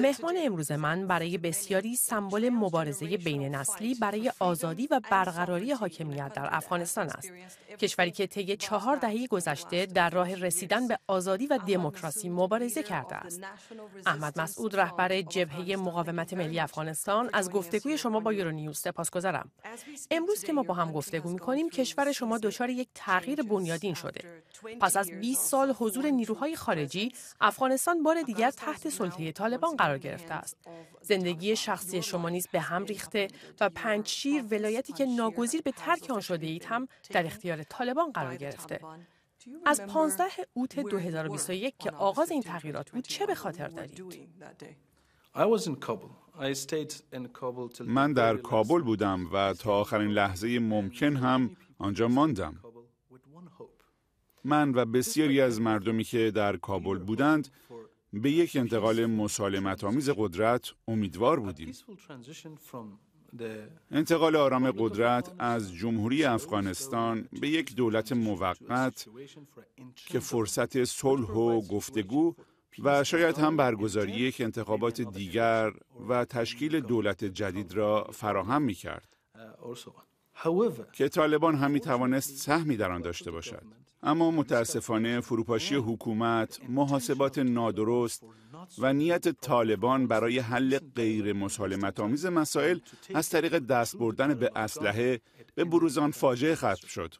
مهمان امروز من برای بسیاری سمبل مبارزه بین نسلی برای آزادی و برقراری حاکمیت در افغانستان است. کشوری که طی چهار دهه گذشته در راه رسیدن به آزادی و دموکراسی مبارزه کرده است. احمد مسعود رهبر جبهه مقاومت ملی افغانستان از گفتگوی شما با یورونیوز سپاسگزارم. امروز که ما با هم گفتگو می‌کنیم کشور شما دچار یک تغییر بنیادین شده. پس از 20 سال حضور نیروهای خارجی افغانستان بار دیگر تحت سلطه طالبان قرار گرفته است. زندگی شخصی شما نیز به هم ریخته و پنجشیر ولایتی که ناگزیر به ترک آن شده اید هم در اختیار طالبان قرار گرفته. از 15 اوت 2021 که آغاز این تغییرات بود چه به خاطر دارید؟ من در کابل بودم و تا آخرین لحظه ممکن هم آنجا ماندم. من و بسیاری از مردمی که در کابل بودند به یک انتقال مسالمت آمیز قدرت امیدوار بودیم. انتقال آرام قدرت از جمهوری افغانستان به یک دولت موقت که فرصت صلح و گفتگو و شاید هم برگزاری یک انتخابات دیگر و تشکیل دولت جدید را فراهم می کرد. که طالبان هم می توانست سهمی در آن داشته باشد. اما متاسفانه فروپاشی حکومت، محاسبات نادرست و نیت طالبان برای حل غیر مسالمت آمیز مسائل از طریق دست بردن به اسلحه به بروزان فاجعه ختم شد.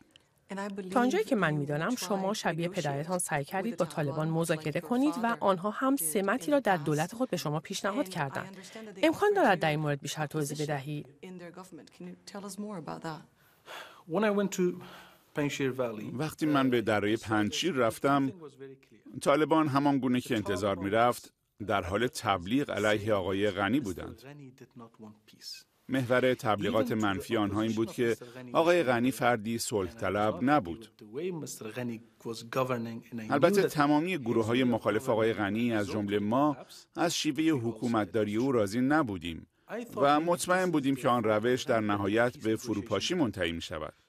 تا آنجایی که من می‌دانم شما شبیه پدرتان سعی کردید با طالبان مذاکره کنید و آنها هم سمتی را در دولت خود به شما پیشنهاد کردند. امکان دارد در این مورد بیشتر توضیح بدهید؟ وقتی من به درای پنجشیر رفتم طالبان همان گونه که انتظار می رفت در حال تبلیغ علیه آقای غنی بودند محور تبلیغات منفی آنها این بود که آقای غنی فردی صلح طلب نبود. البته تمامی گروه های مخالف آقای غنی از جمله ما از شیوه حکومتداری او راضی نبودیم و مطمئن بودیم که آن روش در نهایت به فروپاشی منتهی می شود.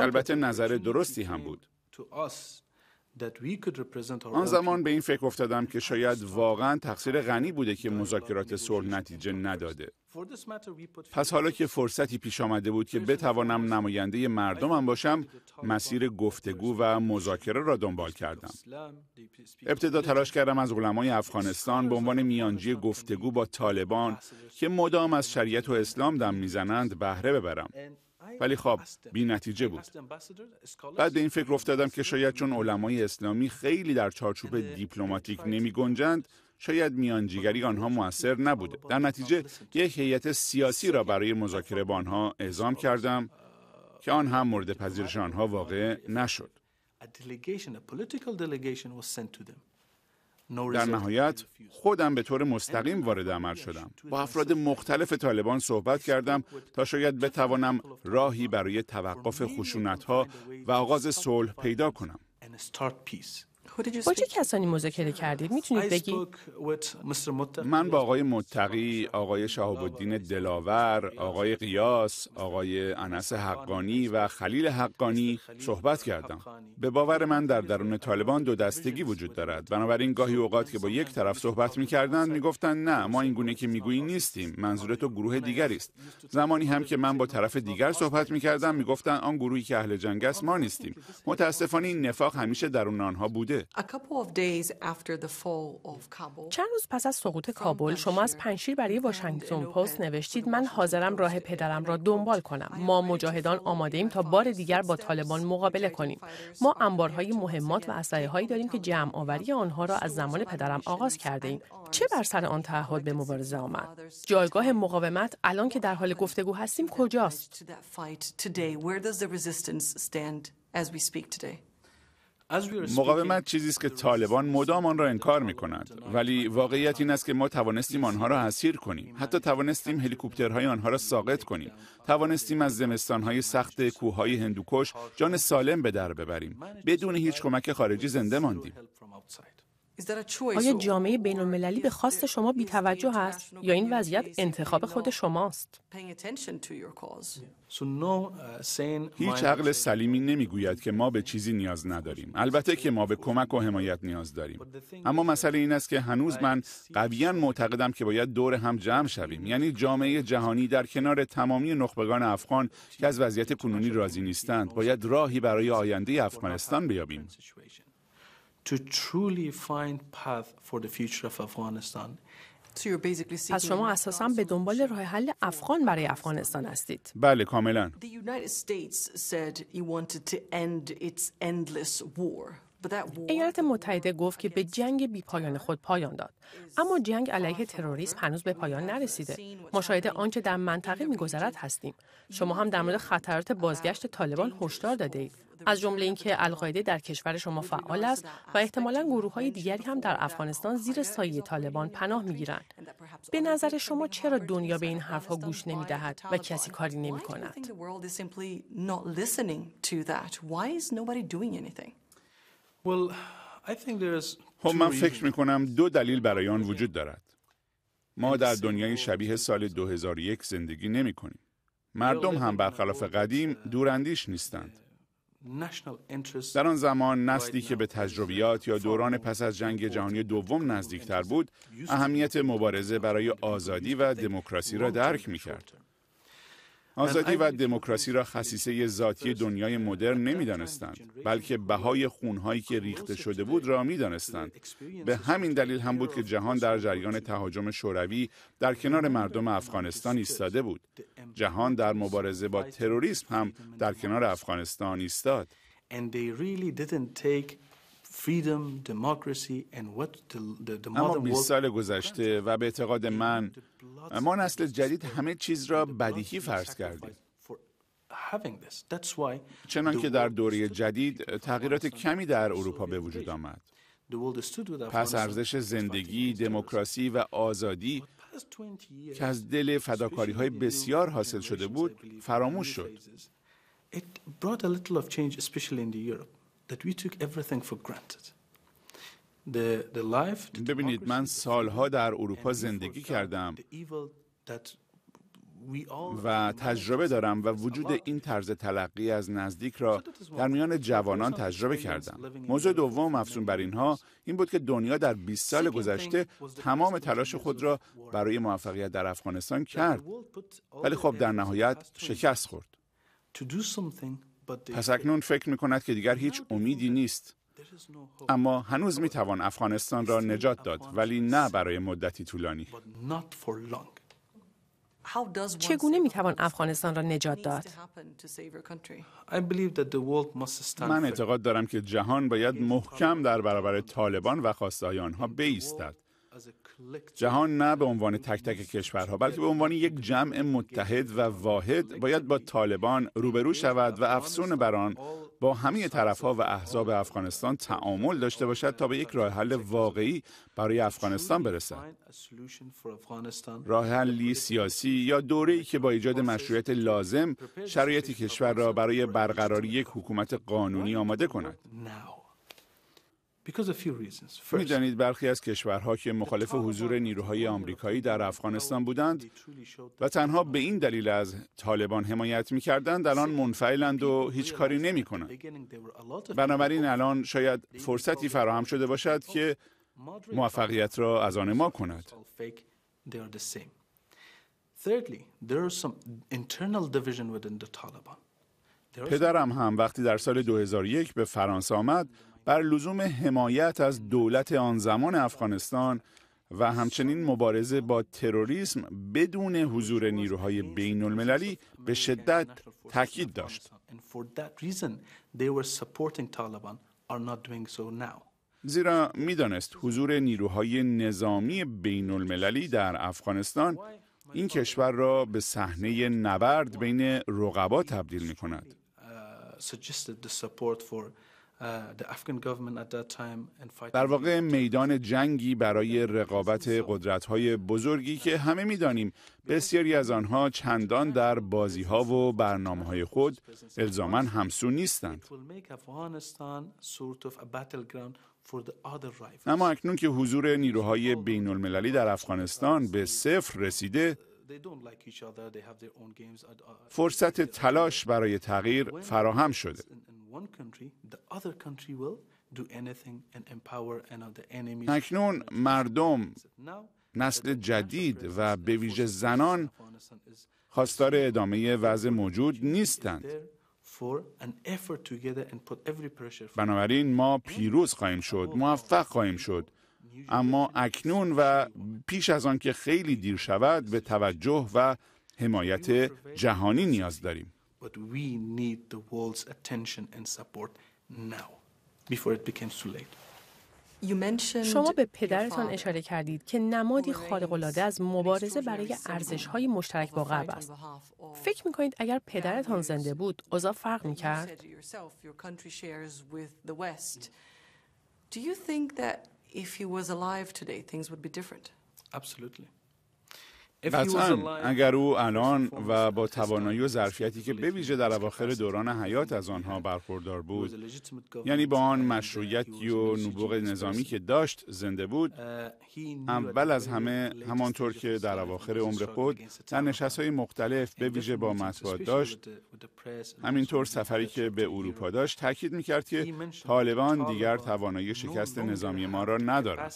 البته نظر درستی هم بود. آن زمان به این فکر افتادم که شاید واقعا تقصیر غنی بوده که مذاکرات صلح نتیجه نداده. پس حالا که فرصتی پیش آمده بود که بتوانم نماینده مردمم باشم مسیر گفتگو و مذاکره را دنبال کردم ابتدا تلاش کردم از علمای افغانستان به عنوان میانجی گفتگو با طالبان که مدام از شریعت و اسلام دم می‌زنند بهره ببرم ولی خب بی نتیجه بود. بعد این فکر افتادم که شاید چون علمای اسلامی خیلی در چارچوب دیپلماتیک نمی گنجند شاید میانجیگری آنها موثر نبوده. در نتیجه یک هیئت سیاسی را برای مذاکره با آنها اعزام کردم که آن هم مورد پذیرش آنها واقع نشد. در نهایت خودم به طور مستقیم وارد عمل شدم. با افراد مختلف طالبان صحبت کردم تا شاید بتوانم راهی برای توقف خشونت ها و آغاز صلح پیدا کنم. با چه کسانی مذاکره کردید؟ می‌تونید بگید من با آقای متقی آقای شهاب الدین دلاور آقای قیاس آقای انس حقانی و خلیل حقانی صحبت کردم. به باور من در درون طالبان دو دستگی وجود دارد. بنابراین گاهی اوقات که با یک طرف صحبت می‌کردند می‌گفتند نه ما این گونه که می‌گویی نیستیم. منظور تو گروه دیگری است. زمانی هم که من با طرف دیگر صحبت می‌کردم می‌گفتند آن گروهی که اهل جنگ است ما نیستیم. متاسفانه این نفاق همیشه درون آنها بوده. چند روز پس از سقوط کابل شما از پنشیر برای واشنگتن پست نوشتید من حاضرم راه پدرم را دنبال کنم. ما مجاهدان آماده ایم تا بار دیگر با طالبان مقابله کنیم. ما انبارهای مهمات و اسلحه هایی داریم که جمع آوری آنها را از زمان پدرم آغاز کرده ایم. چه بر سر آن تعهد به مبارزه آمد؟ جایگاه مقاومت الان که در حال گفتگو هستیم کجاست؟ مقاومت چیزی است که طالبان مدام آن را انکار می کند ولی واقعیت این است که ما توانستیم آنها را اسیر کنیم. حتی توانستیم هلیکوپترهای آنها را ساقط کنیم. توانستیم از زمستانهای سخت کوههای هندوکش جان سالم به در ببریم. بدون هیچ کمک خارجی زنده ماندیم. آیا جامعه بین المللی به خواست شما بیتوجه است یا این وضعیت انتخاب خود شماست؟ هیچ عقل سلیمی نمی‌گوید که ما به چیزی نیاز نداریم. البته که ما به کمک و حمایت نیاز داریم. اما مسئله این است که هنوز من قویا معتقدم که باید دور هم جمع شویم. یعنی جامعه جهانی در کنار تمامی نخبگان افغان که از وضعیت کنونی راضی نیستند، باید راهی برای آینده افغانستان بیابیم. پس شما اساسا به دنبال راه حل افغان برای افغانستان هستید. بله کاملا. ایالات متحده گفت که به جنگ بی پایان خود پایان داد. اما جنگ علیه تروریسم هنوز به پایان نرسیده. مشاهده آنچه در منطقه میگذرد هستیم. شما هم در مورد خطرات بازگشت طالبان هشدار داده اید از جمله اینکه القاعده در کشور شما فعال است و احتمالا گروه های دیگری هم در افغانستان زیر سایه طالبان پناه می‌گیرند به نظر شما چرا دنیا به این حرفها گوش نمی دهد و کسی کاری نمی کند؟ خب من فکر می کنم دو دلیل برای آن وجود دارد. ما در دنیای شبیه سال 2001 زندگی نمی کنیم. مردم هم برخلاف قدیم دوراندیش نیستند. در آن زمان نسلی که به تجربیات یا دوران پس از جنگ جهانی دوم نزدیکتر بود، اهمیت مبارزه برای آزادی و دموکراسی را درک می کرد. آزادی و دموکراسی را خصیصه ذاتی دنیای مدرن نمی‌دانستند بلکه بهای خونهایی که ریخته شده بود را می‌دانستند. به همین دلیل هم بود که جهان در جریان تهاجم شوروی در کنار مردم افغانستان ایستاده بود. جهان در مبارزه با تروریسم هم در کنار افغانستان ایستاد. اما 20 سال گذشته و به اعتقاد من ما نسل جدید همه چیز را بدیهی فرض کردیم. چنان که در دوره جدید تغییرات کمی در اروپا به وجود آمد. پس ارزش زندگی، دموکراسی و آزادی که از دل فداکاری های بسیار حاصل شده بود فراموش شد. ببینید من سالها در اروپا زندگی کردم و تجربه دارم و وجود این طرز تلقی از نزدیک را در میان جوانان تجربه کردم. موضوع دوم مفصول بر اینها این بود که دنیا در 20 سال گذشته تمام تلاش خود را برای موفقیت در افغانستان کرد. ولی خب در نهایت شکست خورد. پس اکنون فکر می کند که دیگر هیچ امیدی نیست. اما هنوز می توان افغانستان را نجات داد ولی نه برای مدتی طولانی. چگونه می توان افغانستان را نجات داد؟ من اعتقاد دارم که جهان باید محکم در برابر طالبان و خواسته آنها بایستد. جهان نه به عنوان تک تک کشورها بلکه به عنوان یک جمع متحد و واحد باید با طالبان روبرو شود و افسون بر آن با همه طرفها و احزاب افغانستان تعامل داشته باشد تا به یک راه حل واقعی برای افغانستان برسد. راه حلی سیاسی یا دوره‌ای که با ایجاد مشروعیت لازم شرایط کشور را برای برقراری یک حکومت قانونی آماده کند. می‌دانید برخی از کشورها که مخالف حضور نیروهای آمریکایی در افغانستان بودند و تنها به این دلیل از طالبان حمایت می‌کردند الان منفعلند و هیچ کاری نمی کنند. بنابراین الان شاید فرصتی فراهم شده باشد که موفقیت را از آن ما کند. پدرم هم وقتی در سال 2001 به فرانسه آمد بر لزوم حمایت از دولت آن زمان افغانستان و همچنین مبارزه با تروریسم بدون حضور نیروهای بین المللی به شدت تاکید داشت. زیرا می‌دانست حضور نیروهای نظامی بین المللی در افغانستان این کشور را به صحنه نبرد بین رقبا تبدیل می کند. در واقع میدان جنگی برای رقابت قدرت‌های بزرگی که همه می‌دانیم بسیاری از آنها چندان در بازی‌ها و برنامه‌های خود الزاما همسو نیستند. اما اکنون که حضور نیروهای بین المللی در افغانستان به صفر رسیده فرصت تلاش برای تغییر فراهم شده. اکنون مردم نسل جدید و به ویژه زنان خواستار ادامه وضع موجود نیستند. بنابراین ما پیروز خواهیم شد موفق خواهیم شد. اما اکنون و پیش از آن که خیلی دیر شود به توجه و حمایت جهانی نیاز داریم. شما به پدرتان اشاره کردید که نمادی خارق‌العاده از مبارزه برای ارزش‌های مشترک با غرب است. فکر می‌کنید اگر پدرتان زنده بود، اوضاع فرق می‌کرد؟ if he was alive today, things would be different. Absolutely. قطعا. اگر او الان و با توانایی و ظرفیتی که به ویژه در اواخر دوران حیات از آنها برخوردار بود. یعنی با آن مشروعیتی و نبوغ نظامی که داشت زنده بود اول از همه همانطور که در اواخر عمر خود در نشست های مختلف به ویژه با مطبوعات داشت. همینطور سفری که به اروپا داشت تاکید می‌کرد که طالبان دیگر توانایی شکست نظامی ما را ندارد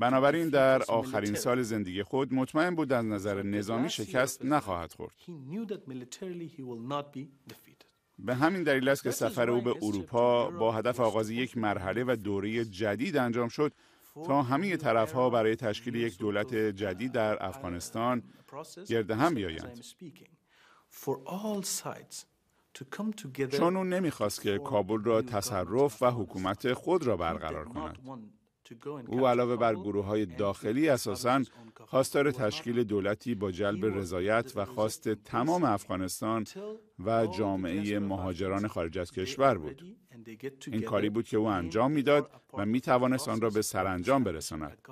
بنابراین در آخرین سال زندگی خود مطمئن بود از نظر نظامی شکست نخواهد خورد. به همین دلیل است که سفر او به اروپا با هدف آغاز یک مرحله و دوره جدید انجام شد تا همه طرفها برای تشکیل یک دولت جدید در افغانستان گرد هم بیایند. چون او نمی‌خواست که کابل را تصرف و حکومت خود را برقرار کند. او علاوه بر گروه های داخلی اساساً خواستار تشکیل دولتی با جلب رضایت و خواست تمام افغانستان و جامعه مهاجران خارج از کشور بود. این کاری بود که او انجام می‌داد و می توانست آن را به سرانجام برساند.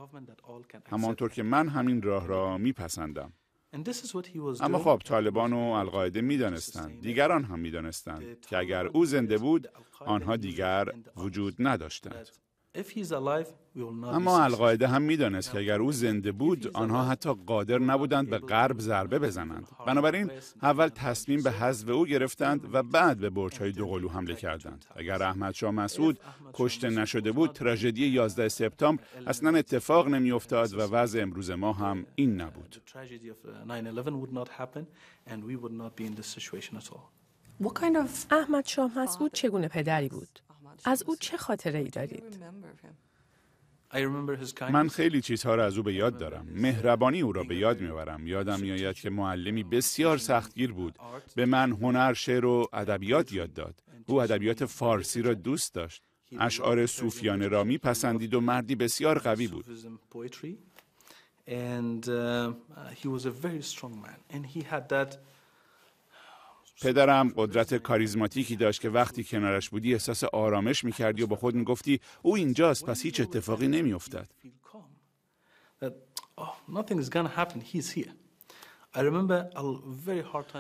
همانطور که من همین راه را میپسندم. اما خب طالبان و القاعده می دانستند. دیگران هم می دانستند که اگر او زنده بود آنها دیگر وجود نداشتند. اما القاعده هم می‌دانست که اگر او زنده بود آنها حتی قادر نبودند به غرب ضربه بزنند. بنابراین اول تصمیم به حذف او گرفتند و بعد به برج‌های دوقلو حمله کردند. اگر احمد شاه مسعود کشته نشده بود تراژدی 11 سپتامبر اصلا اتفاق نمیافتاد و وضع امروز ما هم این نبود. احمد شاه مسعود چگونه پدری بود؟ از او چه خاطره ای دارید؟ من خیلی چیزها را از او به یاد دارم. مهربانی او را به یاد می‌برم. یادم میآید که معلمی بسیار سختگیر بود. به من هنر، شعر و ادبیات یاد داد. او ادبیات فارسی را دوست داشت. اشعار صوفیانه را میپسندید و مردی بسیار قوی بود. پدرم قدرت کاریزماتیکی داشت که وقتی کنارش بودی احساس آرامش می‌کردی و با خود می‌گفتی او اینجاست پس هیچ اتفاقی نمیافتد.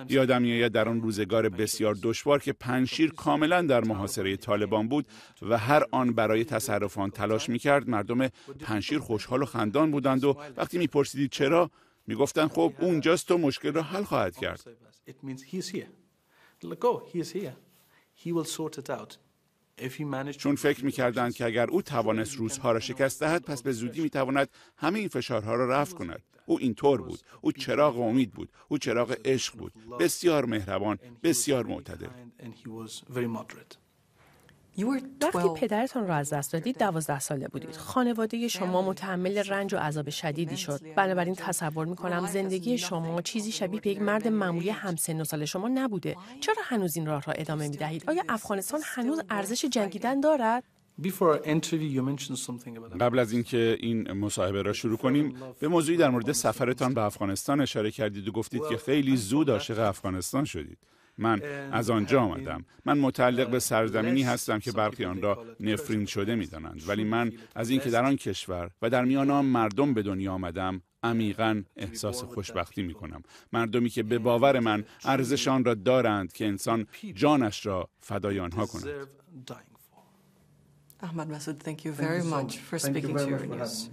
یادم میآید در آن روزگار بسیار دشوار که پنشیر کاملا در محاصره طالبان بود و هر آن برای تصرفان تلاش می‌کرد مردم پنشیر خوشحال و خندان بودند و وقتی میپرسیدید چرا می‌گفتند خب اونجاست تو مشکل را حل خواهد کرد. چون فکر می‌کردند که اگر او توانست روزها را شکست دهد پس به زودی می‌تواند همه این فشارها را رفع کند. او اینطور بود. او چراغ امید بود. او چراغ عشق بود. بسیار مهربان بسیار معتدل. وقتی پدرتان را از دست دادید دوازده ساله بودید. خانواده شما متحمل رنج و عذاب شدیدی شد. بنابراین تصور می کنم زندگی شما چیزی شبیه به یک مرد معمولی همسن و سال شما نبوده. چرا هنوز این راه را ادامه می دهید آیا افغانستان هنوز ارزش جنگیدن دارد؟ قبل از اینکه این مصاحبه را شروع کنیم به موضوعی در مورد سفرتان به افغانستان اشاره کردید و گفتید که خیلی زود عاشق افغانستان شدید. من از آنجا آمدم. من متعلق به سرزمینی هستم که برخی آن را نفرین شده می دانند. ولی من از اینکه در آن کشور و در میان آن مردم به دنیا آمدم عمیقا احساس خوشبختی می کنم مردمی که به باور من ارزش آن را دارند که انسان جانش را فدای آنها کند Ahmad Masood, thank you very much for speaking to your news.